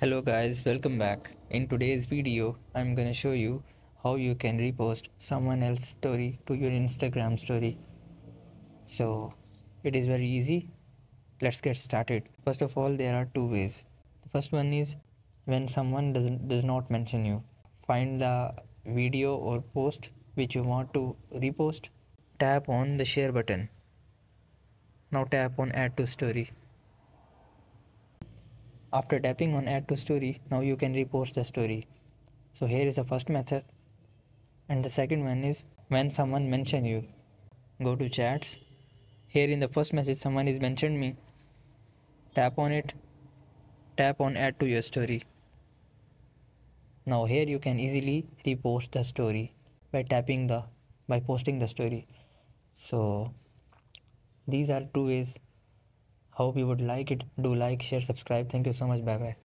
Hello guys, welcome back. In today's video, I'm gonna show you how you can repost someone else's story to your Instagram story. So it is very easy. Let's get started. First of all, there are two ways. The first one is when someone doesn't does not mention you. Find the video or post which you want to repost. Tap on the share button. Now tap on add to story after tapping on add to story now you can repost the story. So here is the first method. And the second one is when someone mention you. Go to chats. Here in the first message someone is mentioned me. Tap on it. Tap on add to your story. Now here you can easily repost the story by tapping the by posting the story. So these are two ways hope you would like it. Do like share subscribe. Thank you so much. Bye bye